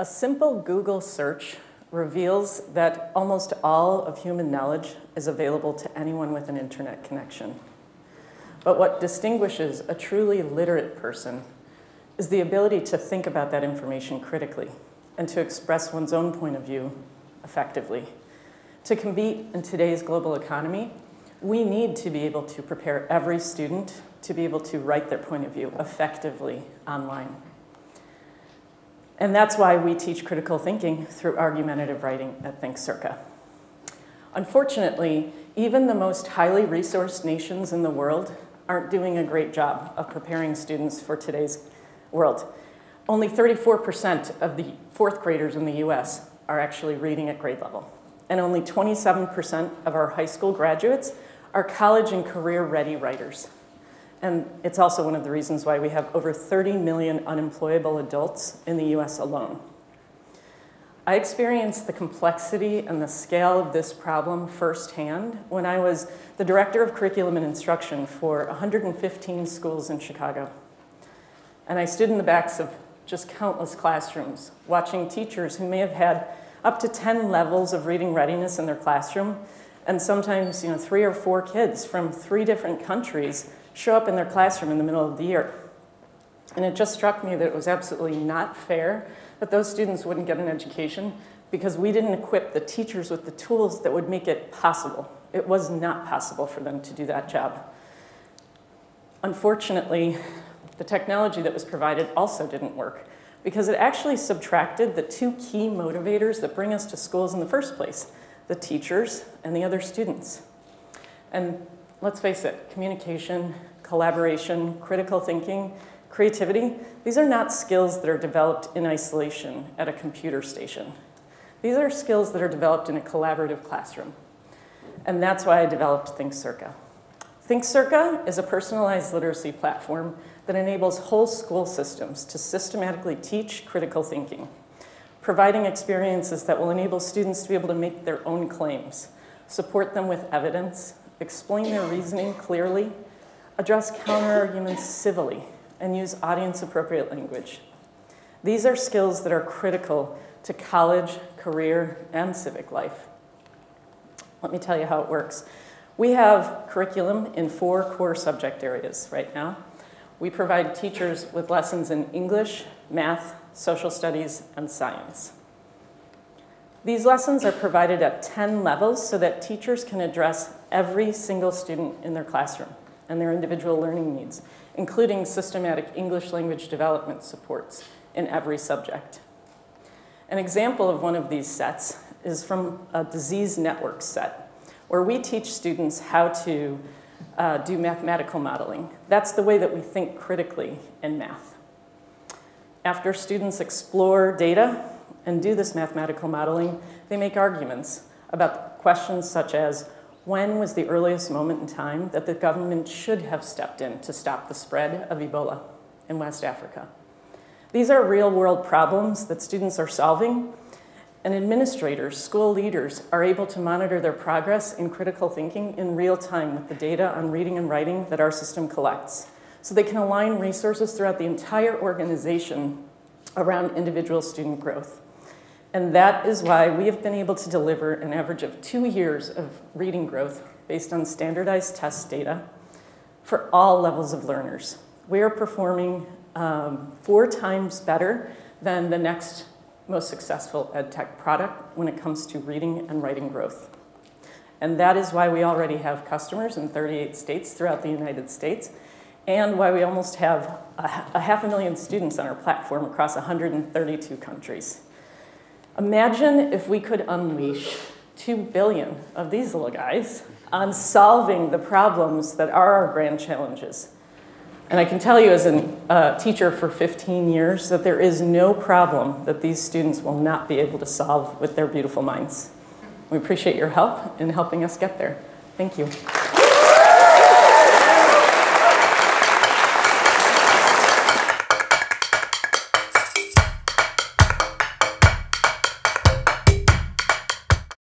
A simple Google search reveals that almost all of human knowledge is available to anyone with an internet connection. But what distinguishes a truly literate person is the ability to think about that information critically and to express one's own point of view effectively. To compete in today's global economy, we need to be able to prepare every student to be able to write their point of view effectively online. And that's why we teach critical thinking through argumentative writing at Think ThinkCERCA. Unfortunately, even the most highly resourced nations in the world aren't doing a great job of preparing students for today's world. Only 34% of the fourth graders in the US are actually reading at grade level. And only 27% of our high school graduates are college and career ready writers. And it's also one of the reasons why we have over 30 million unemployable adults in the US alone. I experienced the complexity and the scale of this problem firsthand when I was the director of curriculum and instruction for 115 schools in Chicago. And I stood in the backs of just countless classrooms, watching teachers who may have had up to 10 levels of reading readiness in their classroom, and sometimes you know, three or four kids from three different countries show up in their classroom in the middle of the year. And it just struck me that it was absolutely not fair that those students wouldn't get an education because we didn't equip the teachers with the tools that would make it possible. It was not possible for them to do that job. Unfortunately, the technology that was provided also didn't work because it actually subtracted the two key motivators that bring us to schools in the first place, the teachers and the other students. And let's face it, communication, collaboration, critical thinking, creativity, these are not skills that are developed in isolation at a computer station. These are skills that are developed in a collaborative classroom. And that's why I developed ThinkCERCA. ThinkCERCA is a personalized literacy platform that enables whole school systems to systematically teach critical thinking, providing experiences that will enable students to be able to make their own claims, support them with evidence, explain their reasoning clearly, address counterarguments civilly, and use audience-appropriate language. These are skills that are critical to college, career, and civic life. Let me tell you how it works. We have curriculum in four core subject areas right now. We provide teachers with lessons in English, math, social studies, and science. These lessons are provided at 10 levels so that teachers can address every single student in their classroom and their individual learning needs, including systematic English language development supports in every subject. An example of one of these sets is from a disease network set, where we teach students how to uh, do mathematical modeling. That's the way that we think critically in math. After students explore data and do this mathematical modeling, they make arguments about questions such as, when was the earliest moment in time that the government should have stepped in to stop the spread of Ebola in West Africa? These are real world problems that students are solving, and administrators, school leaders, are able to monitor their progress in critical thinking in real time with the data on reading and writing that our system collects. So they can align resources throughout the entire organization around individual student growth. And that is why we have been able to deliver an average of two years of reading growth based on standardized test data for all levels of learners. We are performing um, four times better than the next most successful ed tech product when it comes to reading and writing growth. And that is why we already have customers in 38 states throughout the United States, and why we almost have a, a half a million students on our platform across 132 countries. Imagine if we could unleash 2 billion of these little guys on solving the problems that are our grand challenges. And I can tell you as a uh, teacher for 15 years that there is no problem that these students will not be able to solve with their beautiful minds. We appreciate your help in helping us get there. Thank you.